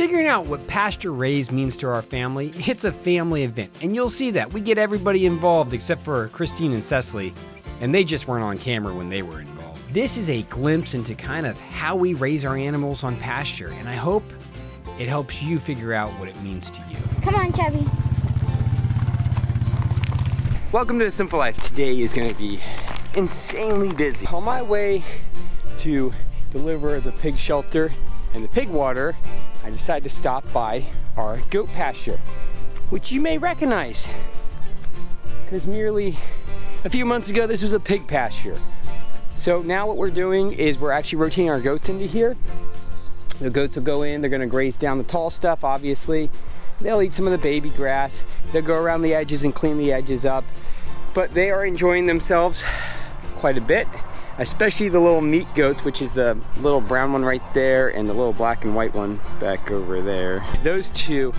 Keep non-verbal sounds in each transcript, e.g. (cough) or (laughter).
Figuring out what pasture raised means to our family, it's a family event, and you'll see that. We get everybody involved except for Christine and Cecily, and they just weren't on camera when they were involved. This is a glimpse into kind of how we raise our animals on pasture, and I hope it helps you figure out what it means to you. Come on, Chubby. Welcome to the Simple Life. Today is gonna be insanely busy. On my way to deliver the pig shelter and the pig water, I decided to stop by our goat pasture, which you may recognize because merely a few months ago this was a pig pasture. So now what we're doing is we're actually rotating our goats into here. The goats will go in, they're gonna graze down the tall stuff, obviously. They'll eat some of the baby grass. They'll go around the edges and clean the edges up. But they are enjoying themselves quite a bit especially the little meat goats, which is the little brown one right there and the little black and white one back over there. Those two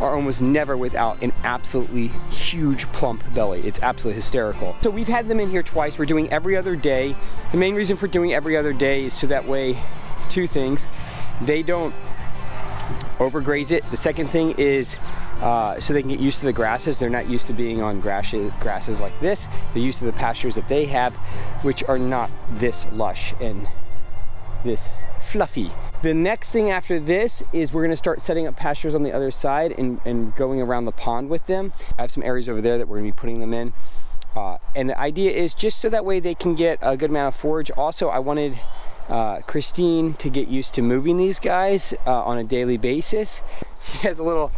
are almost never without an absolutely huge plump belly. It's absolutely hysterical. So we've had them in here twice. We're doing every other day. The main reason for doing every other day is so that way, two things, they don't overgraze it. The second thing is uh, so they can get used to the grasses. They're not used to being on grasses, grasses like this. They're used to the pastures that they have, which are not this lush and this fluffy. The next thing after this is we're gonna start setting up pastures on the other side and, and going around the pond with them. I have some areas over there that we're gonna be putting them in. Uh, and the idea is just so that way they can get a good amount of forage. Also, I wanted uh, Christine to get used to moving these guys uh, on a daily basis. (laughs) She has a little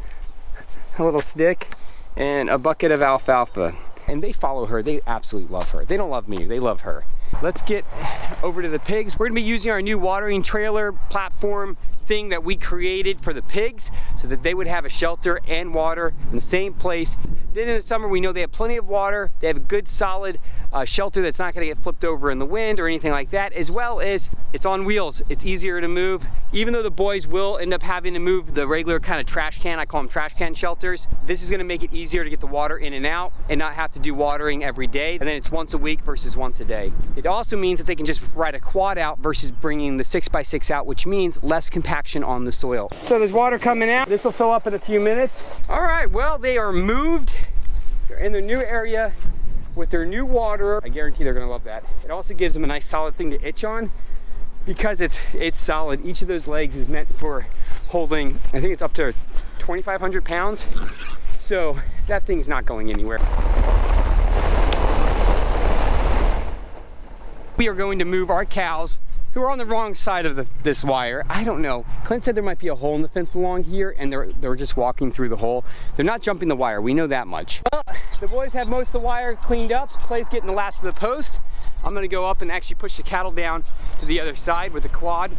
a little stick, and a bucket of alfalfa. And they follow her. They absolutely love her. They don't love me. They love her. Let's get over to the pigs. We're gonna be using our new watering trailer platform thing that we created for the pigs so that they would have a shelter and water in the same place. Then in the summer, we know they have plenty of water. They have a good solid uh, shelter that's not gonna get flipped over in the wind or anything like that, as well as it's on wheels. It's easier to move. Even though the boys will end up having to move the regular kind of trash can, I call them trash can shelters, this is gonna make it easier to get the water in and out and not have to do watering every day. And then it's once a week versus once a day. It also means that they can just ride a quad out versus bringing the six by six out, which means less compaction on the soil. So there's water coming out. This will fill up in a few minutes. All right, well, they are moved. They're in their new area with their new water. I guarantee they're gonna love that. It also gives them a nice solid thing to itch on because it's it's solid. Each of those legs is meant for holding, I think it's up to 2,500 pounds. So that thing's not going anywhere. We are going to move our cows who are on the wrong side of the, this wire. I don't know. Clint said there might be a hole in the fence along here and they're, they're just walking through the hole. They're not jumping the wire, we know that much. Well, the boys have most of the wire cleaned up. Clay's getting the last of the post. I'm gonna go up and actually push the cattle down to the other side with the quad,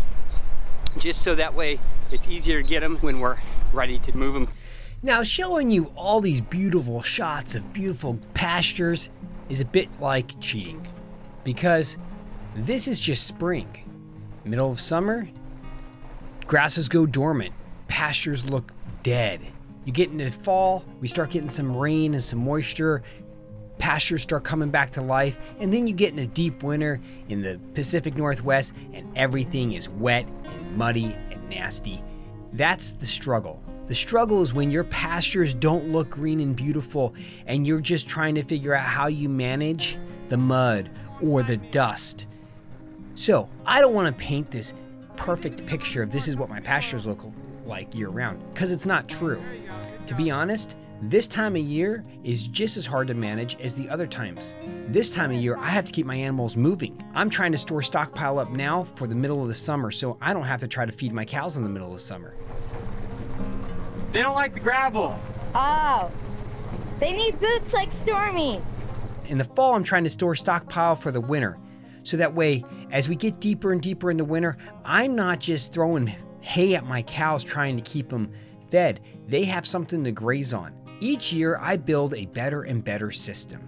just so that way it's easier to get them when we're ready to move them. Now showing you all these beautiful shots of beautiful pastures is a bit like cheating because this is just spring. Middle of summer, grasses go dormant, pastures look dead. You get into fall, we start getting some rain and some moisture, pastures start coming back to life, and then you get into deep winter in the Pacific Northwest and everything is wet and muddy and nasty. That's the struggle. The struggle is when your pastures don't look green and beautiful and you're just trying to figure out how you manage the mud or the dust. So, I don't want to paint this perfect picture of this is what my pastures look like year round because it's not true. To be honest, this time of year is just as hard to manage as the other times. This time of year, I have to keep my animals moving. I'm trying to store stockpile up now for the middle of the summer so I don't have to try to feed my cows in the middle of the summer. They don't like the gravel. Oh. They need boots like Stormy. In the fall, I'm trying to store stockpile for the winter. So that way, as we get deeper and deeper in the winter, I'm not just throwing hay at my cows trying to keep them fed. They have something to graze on. Each year, I build a better and better system.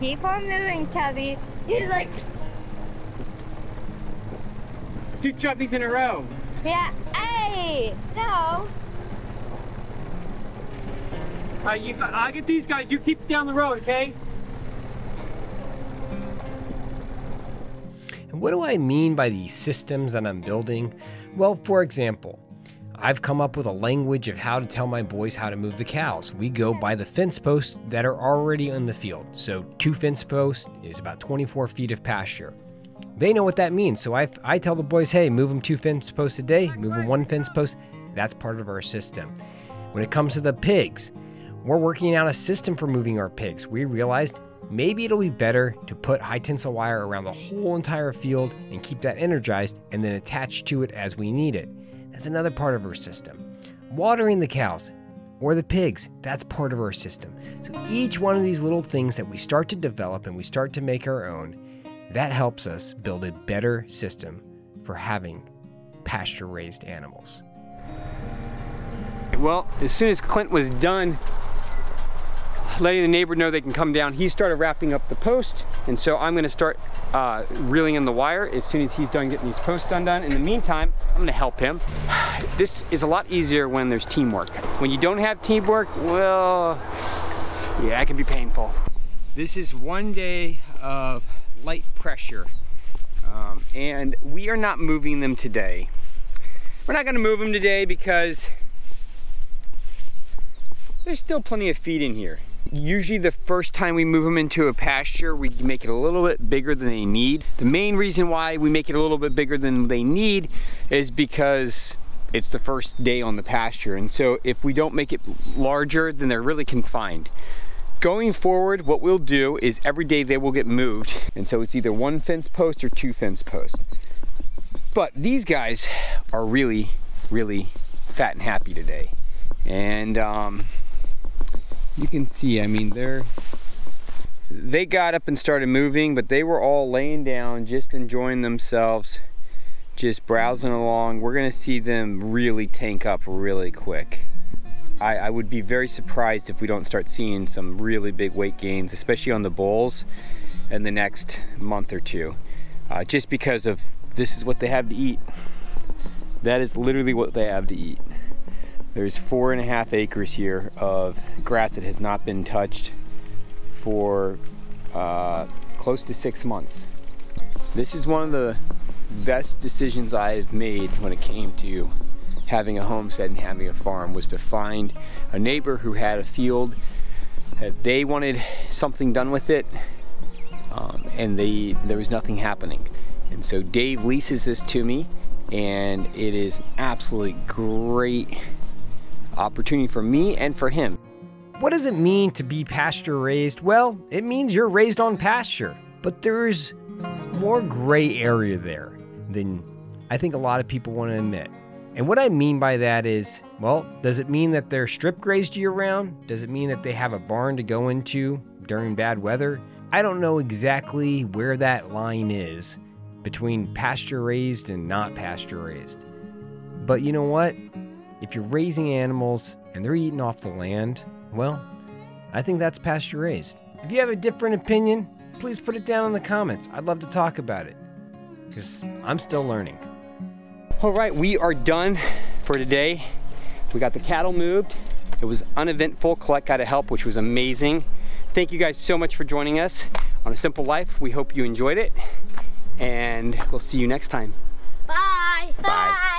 Keep on moving, Tubby. He's like, Two chubbies in a row. yeah, hey, no. Uh, you, I'll get these guys. You keep down the road, okay? And what do I mean by these systems that I'm building? Well, for example, I've come up with a language of how to tell my boys how to move the cows. We go by the fence posts that are already in the field. So, two fence posts is about 24 feet of pasture. They know what that means. So, I, I tell the boys, hey, move them two fence posts a day, move them one fence post. That's part of our system. When it comes to the pigs, we're working out a system for moving our pigs. We realized maybe it'll be better to put high tensile wire around the whole entire field and keep that energized and then attach to it as we need it. That's another part of our system. Watering the cows or the pigs, that's part of our system. So each one of these little things that we start to develop and we start to make our own, that helps us build a better system for having pasture raised animals. Well, as soon as Clint was done letting the neighbor know they can come down. He started wrapping up the post, and so I'm gonna start uh, reeling in the wire as soon as he's done getting these posts undone. In the meantime, I'm gonna help him. (sighs) This is a lot easier when there's teamwork. When you don't have teamwork, well, yeah, it can be painful. This is one day of light pressure, um, and we are not moving them today. We're not gonna move them today because there's still plenty of feed in here. Usually the first time we move them into a pasture, we make it a little bit bigger than they need. The main reason why we make it a little bit bigger than they need is because it's the first day on the pasture. And so if we don't make it larger, then they're really confined. Going forward, what we'll do is every day they will get moved. And so it's either one fence post or two fence posts. But these guys are really, really fat and happy today. And um, you can see, I mean, they're, they got up and started moving, but they were all laying down, just enjoying themselves, just browsing along. We're gonna see them really tank up really quick. I, I would be very surprised if we don't start seeing some really big weight gains, especially on the bulls in the next month or two. Uh, just because of this is what they have to eat. That is literally what they have to eat. There's four and a half acres here of grass that has not been touched for uh, close to six months. This is one of the best decisions I've made when it came to having a homestead and having a farm was to find a neighbor who had a field that they wanted something done with it um, and they there was nothing happening and so Dave leases this to me and it is absolutely great opportunity for me and for him. What does it mean to be pasture raised? Well, it means you're raised on pasture, but there's more gray area there than I think a lot of people want to admit. And what I mean by that is, well, does it mean that they're strip grazed year round? Does it mean that they have a barn to go into during bad weather? I don't know exactly where that line is between pasture raised and not pasture raised. But you know what? If you're raising animals and they're eating off the land, well, I think that's pasture raised. If you have a different opinion, please put it down in the comments. I'd love to talk about it because I'm still learning. All right, we are done for today. We got the cattle moved. It was uneventful. Colette got to help, which was amazing. Thank you guys so much for joining us on A Simple Life. We hope you enjoyed it, and we'll see you next time. Bye. Bye.